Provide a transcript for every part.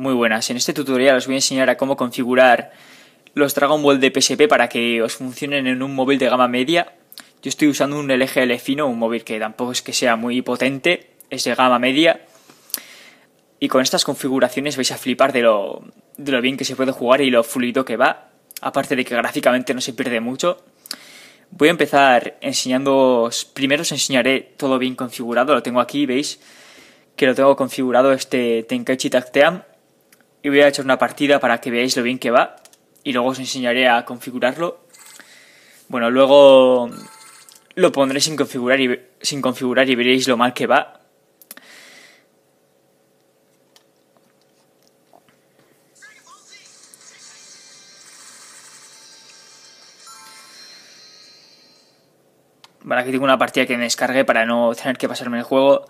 Muy buenas. En este tutorial os voy a enseñar a cómo configurar los Dragon Ball de PSP para que os funcionen en un móvil de gama media. Yo estoy usando un LG Fino, un móvil que tampoco es que sea muy potente, es de gama media. Y con estas configuraciones vais a flipar de lo, de lo bien que se puede jugar y lo fluido que va. Aparte de que gráficamente no se pierde mucho. Voy a empezar enseñándoos, primero os enseñaré todo bien configurado, lo tengo aquí, veis que lo tengo configurado este Tenkaichi Tacteam y voy a echar una partida para que veáis lo bien que va y luego os enseñaré a configurarlo. Bueno, luego lo pondré sin configurar y, sin configurar y veréis lo mal que va. Vale, aquí tengo una partida que me descargué para no tener que pasarme el juego.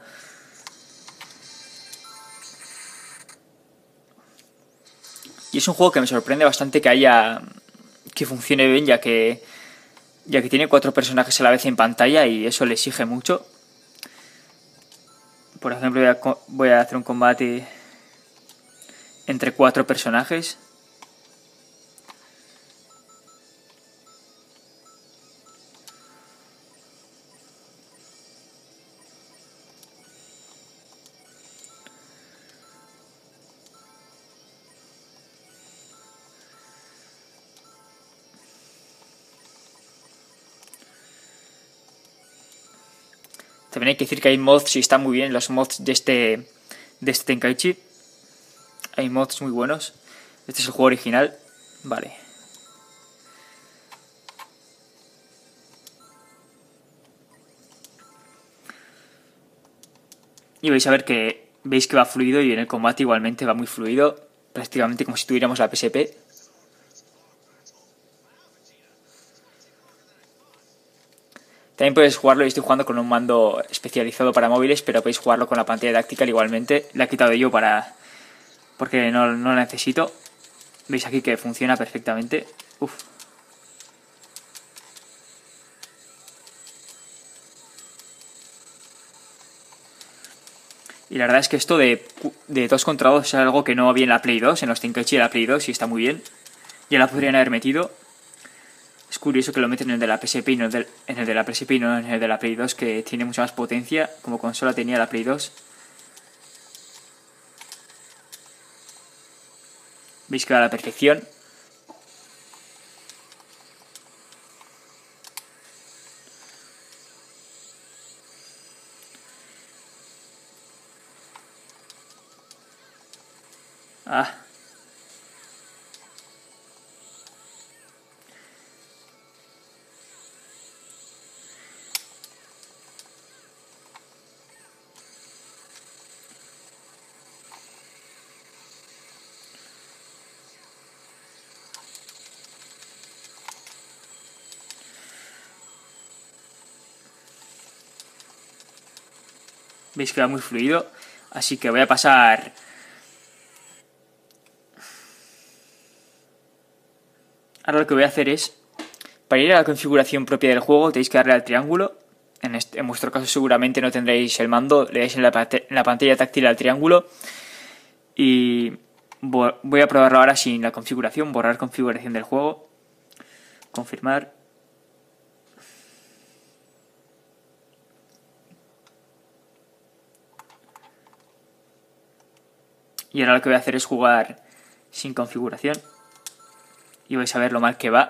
Y es un juego que me sorprende bastante que haya. que funcione bien, ya que. ya que tiene cuatro personajes a la vez en pantalla y eso le exige mucho. Por ejemplo, voy a, voy a hacer un combate entre cuatro personajes. También hay que decir que hay mods y están muy bien los mods de este, de este Tenkaichi. Hay mods muy buenos. Este es el juego original. Vale. Y vais a ver que veis que va fluido y en el combate igualmente va muy fluido. Prácticamente como si tuviéramos la PSP. También puedes jugarlo, y estoy jugando con un mando especializado para móviles, pero podéis jugarlo con la pantalla táctica igualmente. La he quitado yo para porque no, no la necesito. Veis aquí que funciona perfectamente. Uf. Y la verdad es que esto de, de 2 contra 2 es algo que no había en la Play 2, en los Tenkaichi de la Play 2 y está muy bien. Ya la podrían haber metido. Es curioso que lo meten en el de la PSP y no en el de la PSP y no en el de la Play 2, que tiene mucha más potencia, como consola tenía la Play 2. Veis que va a la perfección. Ah. Veis que va muy fluido. Así que voy a pasar... Ahora lo que voy a hacer es... Para ir a la configuración propia del juego tenéis que darle al triángulo. En, este, en vuestro caso seguramente no tendréis el mando. Le dais en la, en la pantalla táctil al triángulo. Y voy a probarlo ahora sin la configuración. Borrar configuración del juego. Confirmar. Y ahora lo que voy a hacer es jugar sin configuración. Y vais a ver lo mal que va.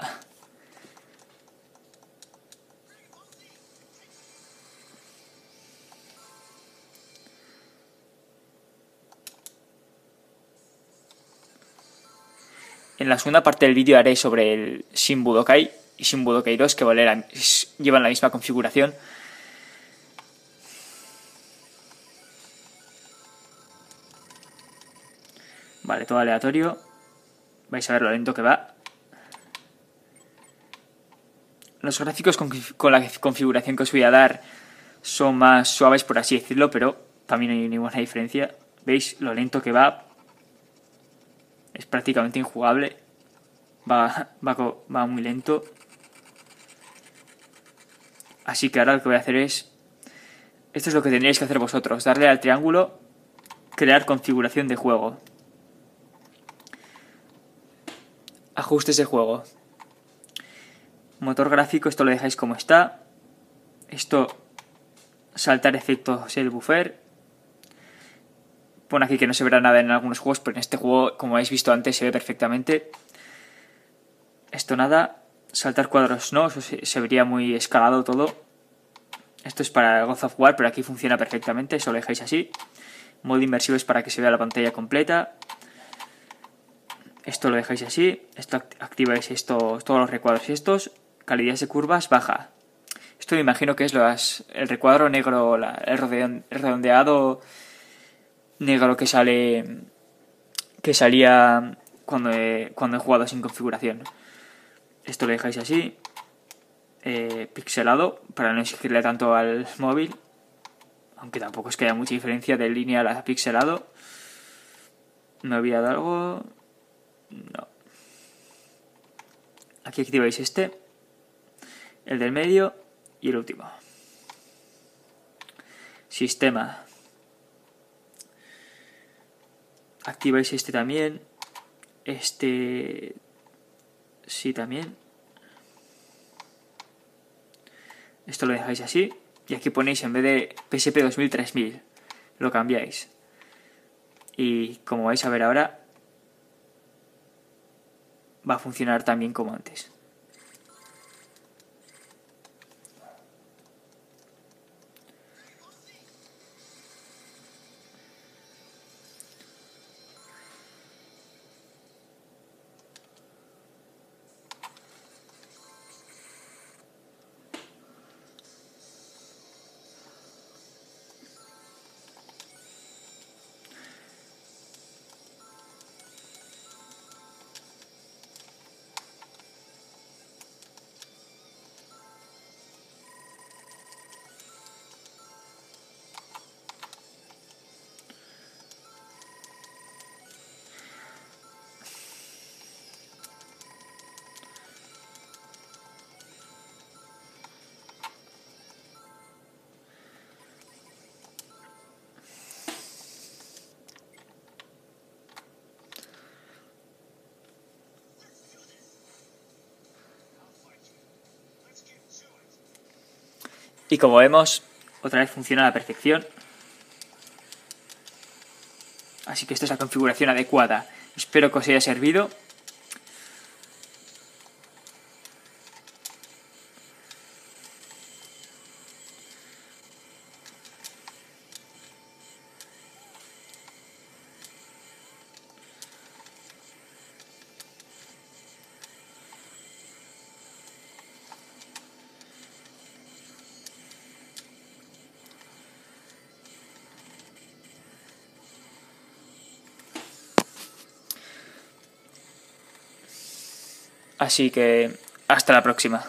En la segunda parte del vídeo haré sobre el Shin Budokai y Shin Budokai 2 que llevan la misma configuración. Vale, todo aleatorio. Vais a ver lo lento que va. Los gráficos con, la configuración que os voy a dar son más suaves, por así decirlo, pero también hay ninguna diferencia. ¿Veis lo lento que va? Es prácticamente injugable. Va, va, va muy lento. Así que ahora lo que voy a hacer es... Esto es lo que tendríais que hacer vosotros. Darle al triángulo, crear configuración de juego. Ajustes de juego. Motor gráfico, esto lo dejáis como está. Esto, saltar efectos el buffer. Pone aquí que no se verá nada en algunos juegos, pero en este juego, como habéis visto antes, se ve perfectamente. Esto nada. Saltar cuadros no, eso se, vería muy escalado todo. Esto es para God of War, pero aquí funciona perfectamente, eso lo dejáis así. Modo inmersivo es para que se vea la pantalla completa. Esto lo dejáis así. Esto activáis esto, todos los recuadros estos. Calidad de curvas baja. Esto me imagino que es el recuadro negro, el redondeado negro que sale que salía cuando he, cuando he jugado sin configuración. Esto lo dejáis así, eh, pixelado, para no exigirle tanto al móvil, aunque tampoco es que haya mucha diferencia de línea a pixelado. ¿Me he olvidado algo? No. Aquí activáis este, el del medio y el último. Sistema. activáis este también. Este... Sí, también. Esto lo dejáis así. Y aquí ponéis en vez de PSP 2000 3000. Lo cambiáis. Y como vais a ver ahora, va a funcionar también como antes. Y como vemos, otra vez funciona a la perfección. Así que esta es la configuración adecuada. Espero que os haya servido. Así que hasta la próxima.